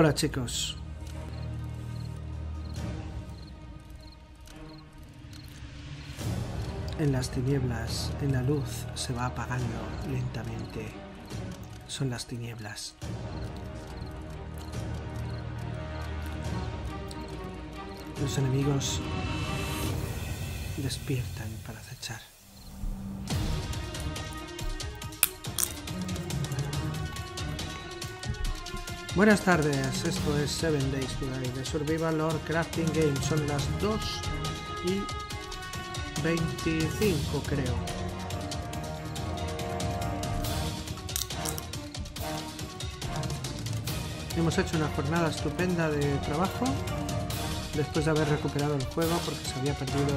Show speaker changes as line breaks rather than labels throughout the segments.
Hola chicos. En las tinieblas, en la luz se va apagando lentamente. Son las tinieblas. Los enemigos despiertan para acechar. Buenas tardes, esto es Seven Days to Die de Survival or Crafting Game. Son las 2 y 25 creo. Hemos hecho una jornada estupenda de trabajo después de haber recuperado el juego porque se había perdido...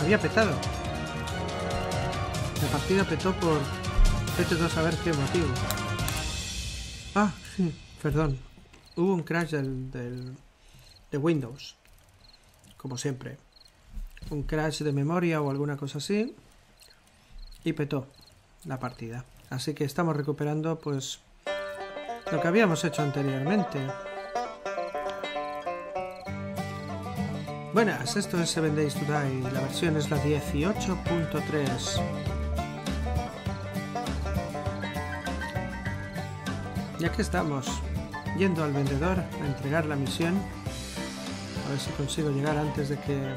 Había petado. La partida petó por... Vete a saber qué motivo. Ah, perdón. Hubo un crash del, del, de Windows. Como siempre. Un crash de memoria o alguna cosa así. Y petó la partida. Así que estamos recuperando pues lo que habíamos hecho anteriormente. Buenas, esto es Seven Days to Die. La versión es la 18.3. Ya que estamos yendo al vendedor a entregar la misión, a ver si consigo llegar antes de que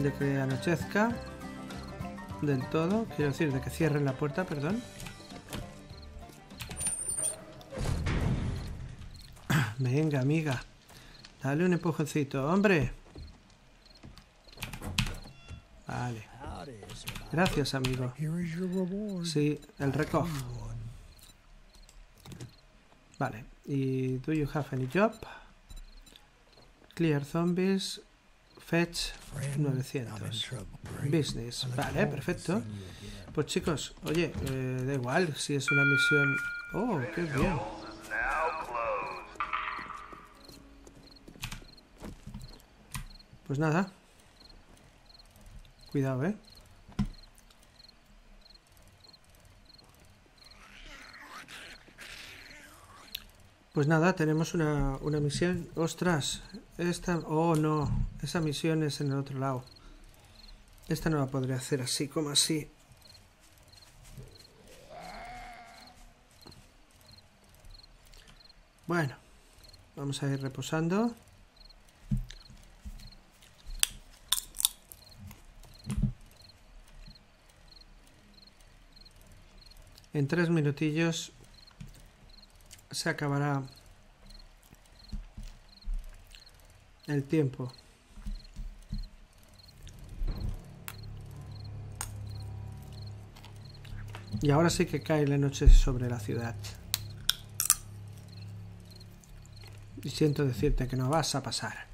de que anochezca del todo, quiero decir, de que cierren la puerta, perdón. Venga, amiga. Dale un empujoncito, hombre. Vale. Gracias, amigo. Sí, el recojo. Vale. ¿Y do you have any job? Clear zombies. Fetch 900. Business. Vale, perfecto. Pues chicos, oye, eh, da igual si es una misión... Oh, qué bien. Pues nada. Cuidado, ¿eh? Pues nada, tenemos una, una misión. ¡Ostras! Esta... Oh, no. Esa misión es en el otro lado. Esta no la podré hacer así como así. Bueno. Vamos a ir reposando. En tres minutillos se acabará el tiempo. Y ahora sí que cae la noche sobre la ciudad. Y siento decirte que no vas a pasar.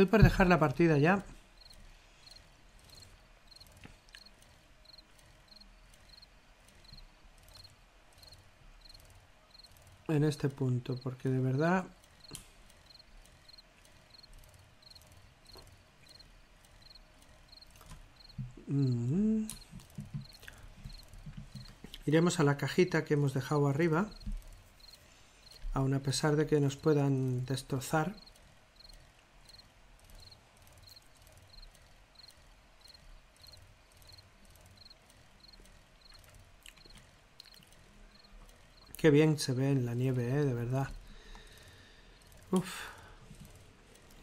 Estoy por dejar la partida ya. En este punto, porque de verdad... Mm. Iremos a la cajita que hemos dejado arriba, aun a pesar de que nos puedan destrozar. Qué bien se ve en la nieve, ¿eh? de verdad. Uf.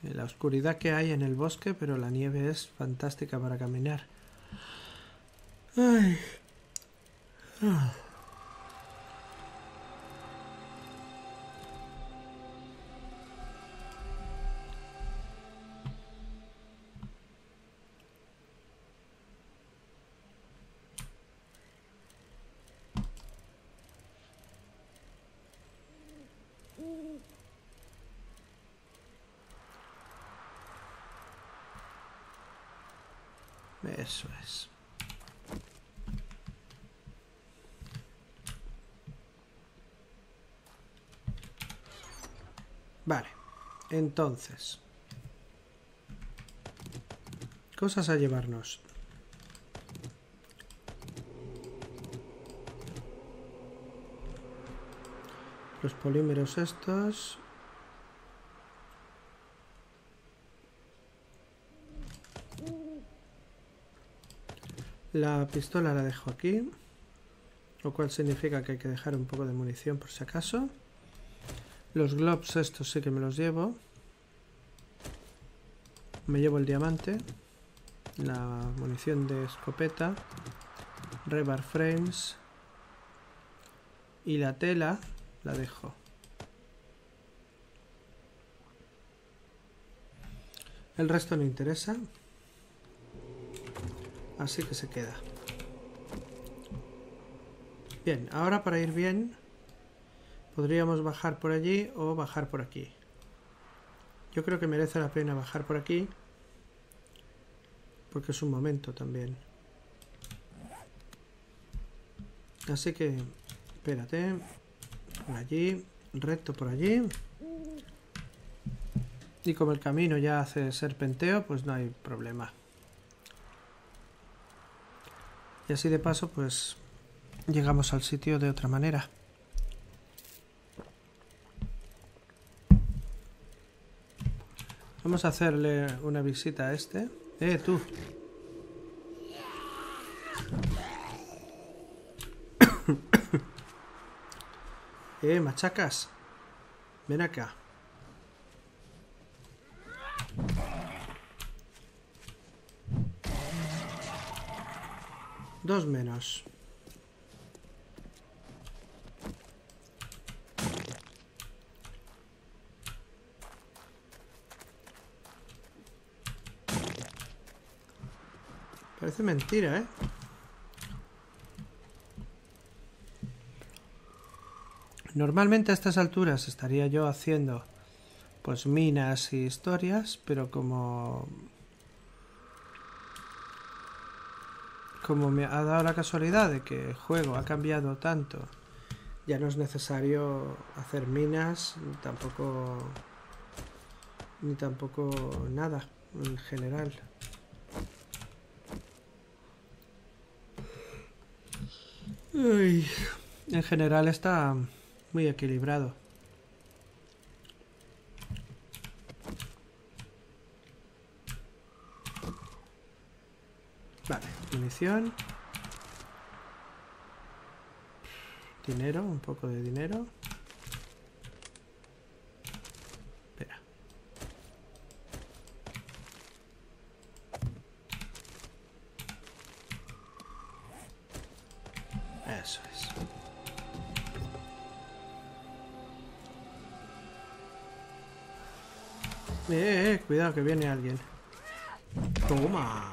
La oscuridad que hay en el bosque, pero la nieve es fantástica para caminar. Ay. Ah. Eso es. Vale, entonces. Cosas a llevarnos. Los polímeros estos. La pistola la dejo aquí. Lo cual significa que hay que dejar un poco de munición por si acaso. Los globs estos sí que me los llevo. Me llevo el diamante. La munición de escopeta. Rebar frames. Y la tela la dejo. El resto no interesa. Así que se queda. Bien, ahora para ir bien Podríamos bajar por allí o bajar por aquí. Yo creo que merece la pena bajar por aquí. Porque es un momento también. Así que, espérate. Por allí, recto por allí. Y como el camino ya hace serpenteo, pues no hay problema. Y así de paso, pues llegamos al sitio de otra manera. Vamos a hacerle una visita a este. Eh, tú. eh, machacas. Ven acá. Dos menos. Parece mentira, ¿eh? Normalmente a estas alturas estaría yo haciendo pues minas y historias, pero como como me ha dado la casualidad de que el juego ha cambiado tanto, ya no es necesario hacer minas, ni tampoco ni tampoco nada en general. en general está muy equilibrado. Vale, munición. Dinero, un poco de dinero. Cuidado que viene alguien. Toma.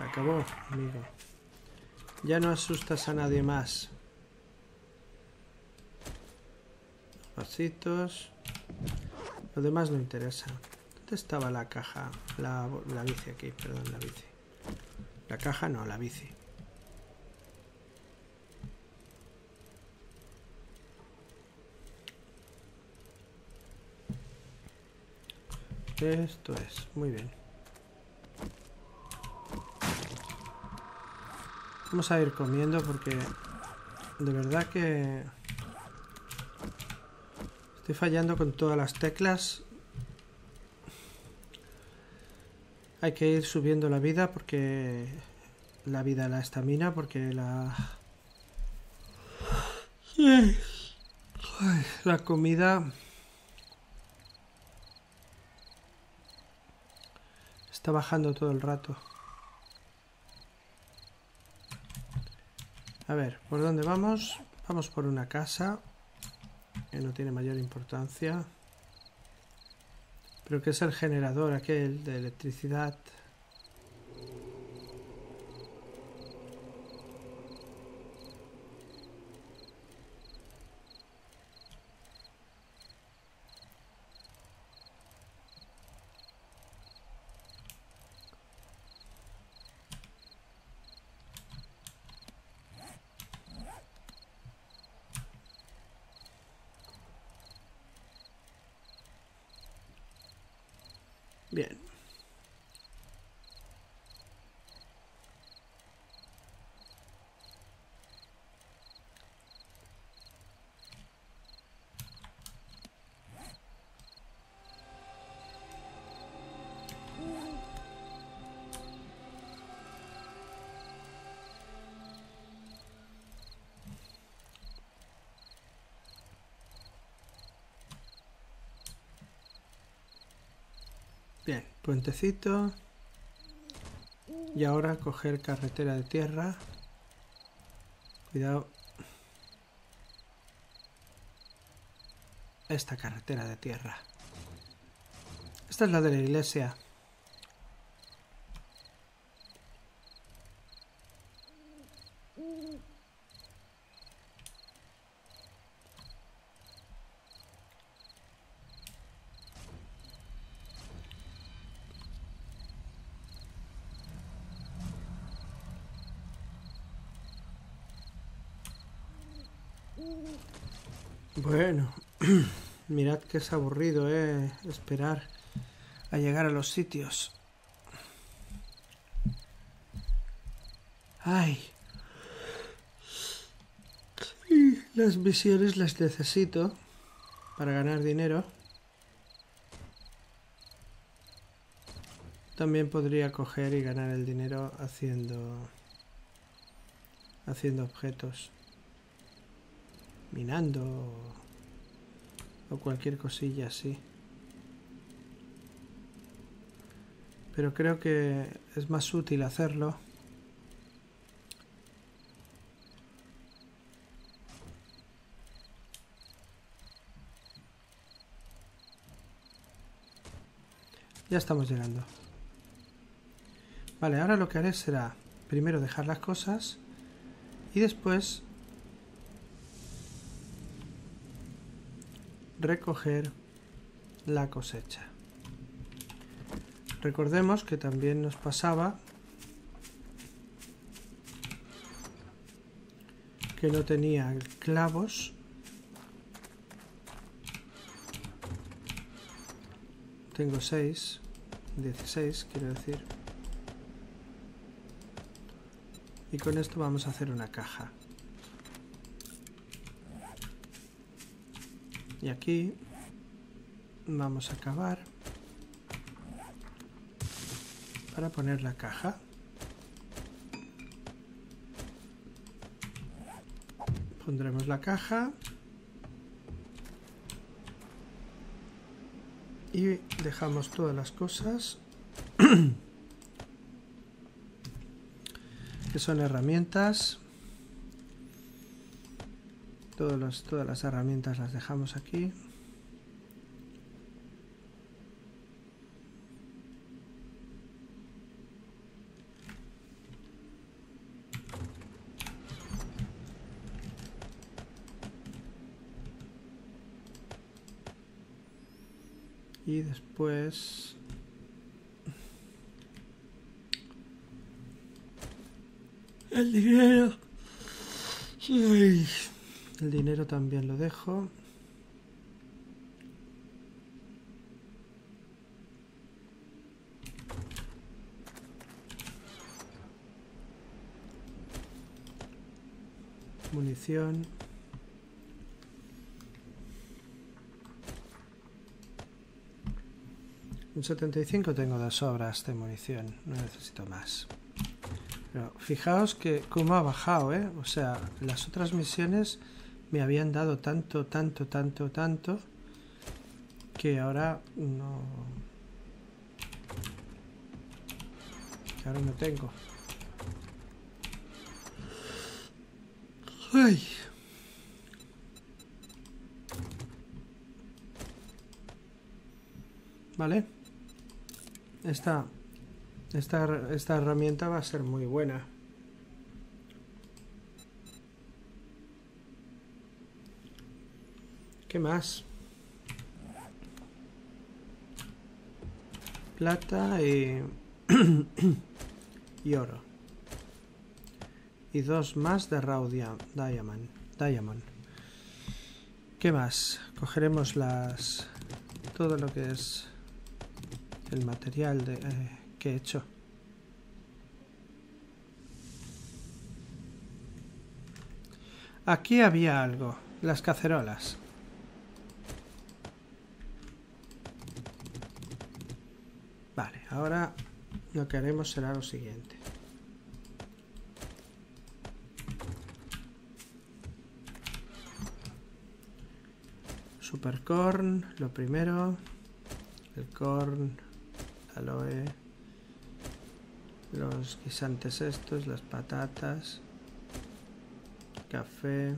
Acabó, amigo. Ya no asustas a nadie más. Pasitos. Lo demás no interesa. ¿Dónde estaba la caja? La, la bici aquí, perdón, la bici. La caja no, la bici. Esto es, muy bien. Vamos a ir comiendo porque de verdad que estoy fallando con todas las teclas. Hay que ir subiendo la vida porque la vida, la estamina, porque la la comida Está bajando todo el rato. A ver, ¿por dónde vamos? Vamos por una casa que no tiene mayor importancia. Pero que es el generador aquel de electricidad. Bien. Puentecito. Y ahora coger carretera de tierra. Cuidado. Esta carretera de tierra. Esta es la de la iglesia. Bueno, mirad que es aburrido, eh, esperar a llegar a los sitios. Ay. Las misiones las necesito para ganar dinero. También podría coger y ganar el dinero haciendo haciendo objetos minando o cualquier cosilla así. Pero creo que es más útil hacerlo Ya estamos llegando. Vale, ahora lo que haré será primero dejar las cosas y después recoger la cosecha. Recordemos que también nos pasaba que no tenía clavos. Tengo 6, 16 quiero decir. Y con esto vamos a hacer una caja. Y aquí vamos a acabar para poner la caja. Pondremos la caja y dejamos todas las cosas que son herramientas todas las herramientas las dejamos aquí. Y después el dinero. El dinero también lo dejo. Munición. Un 75 tengo de sobras de munición, no necesito más. Pero fijaos que cómo ha bajado, ¿eh? O sea, las otras misiones me habían dado tanto, tanto, tanto, tanto, que ahora no... ahora no tengo. Ay. Vale. Esta, esta, esta herramienta va a ser muy buena. ¿Qué más? Plata y, y oro. Y dos más de Raw Diamond. Diamond. ¿Qué más? Cogeremos las... Todo lo que es el material de, eh, que he hecho. Aquí había algo, las cacerolas. Vale, ahora lo que haremos será lo siguiente. Supercorn, lo primero. El corn, aloe. Los guisantes estos, las patatas. Café.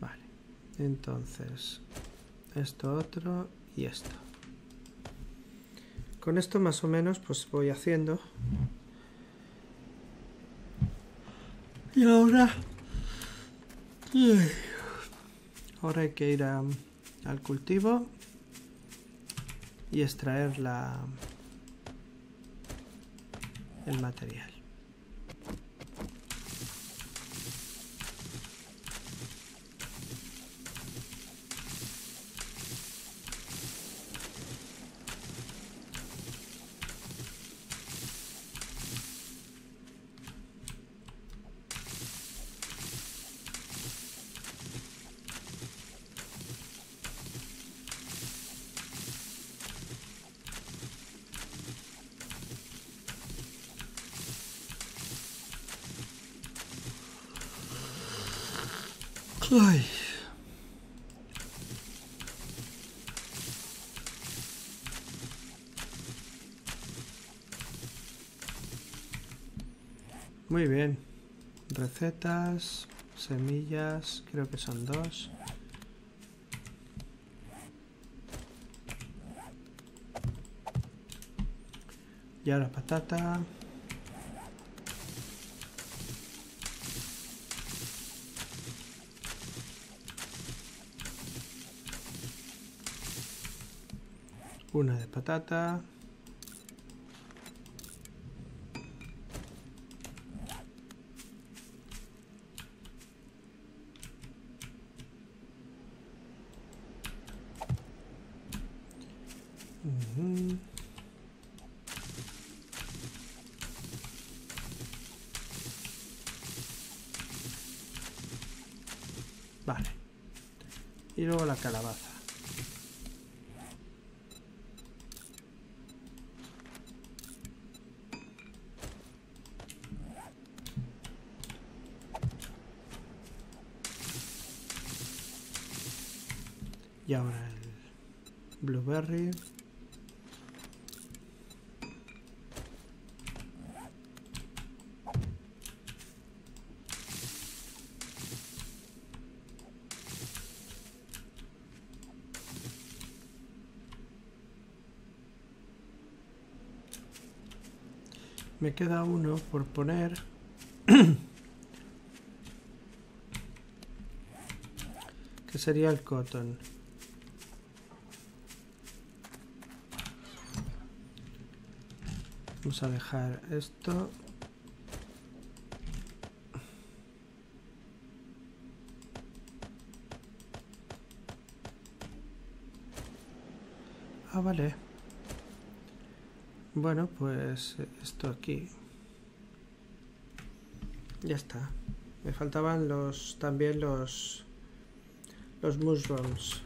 Vale. Entonces, esto otro y esto. Con esto más o menos pues voy haciendo. Y ahora... Ahora hay que ir al cultivo y extraer la, el material. Ay. Muy bien. Recetas, semillas, creo que son dos. Y ahora patata. Una de patata. Ujú. Vale. Y luego la calabaza. Y ahora el blueberry. Me queda uno por poner. que sería el cotton. Vamos a dejar esto. Ah, vale. Bueno, pues esto aquí. Ya está. Me faltaban los también los los mushrooms.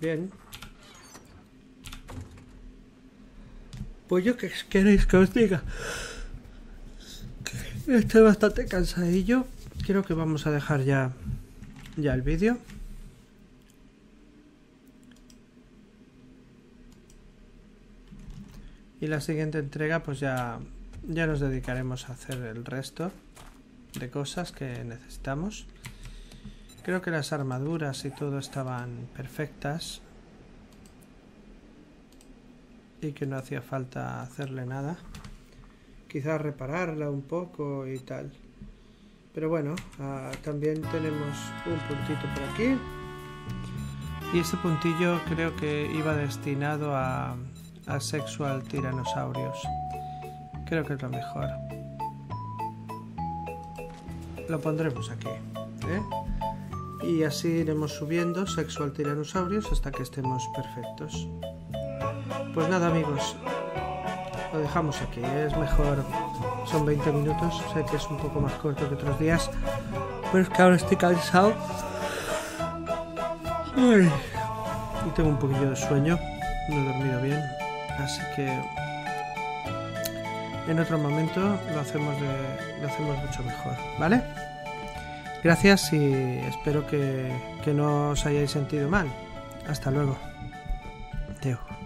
Bien. Pues yo que queréis que os diga. Estoy bastante cansadillo. Creo que vamos a dejar ya ya el vídeo. Y la siguiente entrega pues ya, ya nos dedicaremos a hacer el resto de cosas que necesitamos. Creo que las armaduras y todo estaban perfectas. Y que no hacía falta hacerle nada. Quizás repararla un poco y tal. Pero bueno, ah, también tenemos un puntito por aquí. Y este puntillo creo que iba destinado a, Asexual Tiranosaurios. Creo que es lo mejor. Lo pondremos aquí. ¿eh? Y así iremos subiendo Sexual Tiranosaurios hasta que estemos perfectos. Pues nada amigos, lo dejamos aquí. Es mejor, son 20 minutos. Sé que es un poco más corto que otros días. Pero es que ahora estoy cansado. Y tengo un poquillo de sueño. No he dormido bien. Así que en otro momento lo hacemos, lo hacemos mucho mejor. ¿Vale? Gracias y espero que, que no os hayáis sentido mal. Hasta luego. Teo.